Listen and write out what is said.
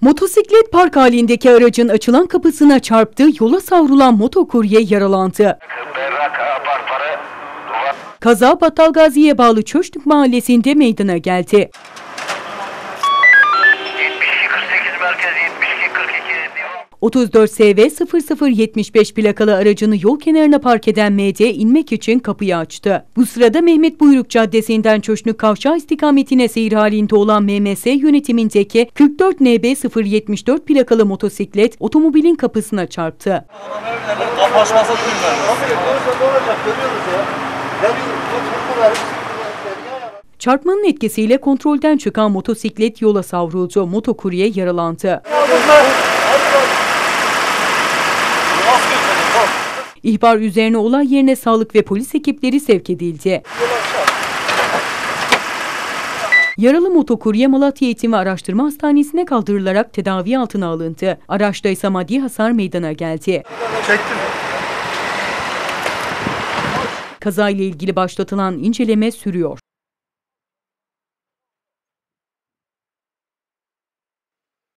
Motosiklet park halindeki aracın açılan kapısına çarptı, yola savrulan motokurye yaralandı. Kaza Battalgazi'ye bağlı Çöştük mahallesinde meydana geldi. 72 48 merkez 72 42 devam. 34 SV 0075 plakalı aracını yol kenarına park eden MD inmek için kapıyı açtı. Bu sırada Mehmet Buyruk Caddesi'nden Çöşnük Kavşağı istikametine seyir halinde olan MMS yönetimindeki 44 NB 074 plakalı motosiklet otomobilin kapısına çarptı. Kaplaşması bilmiyorum. Çarpmanın etkisiyle kontrolden çıkan motosiklet yola savruldu. Motokurye yaralandı. İhbar üzerine olay yerine sağlık ve polis ekipleri sevk edildi. Yaralı motokurye Malatya Eğitim ve Araştırma Hastanesi'ne kaldırılarak tedavi altına alındı. Araçta ise maddi hasar meydana geldi. Çektim. Kazayla ilgili başlatılan inceleme sürüyor.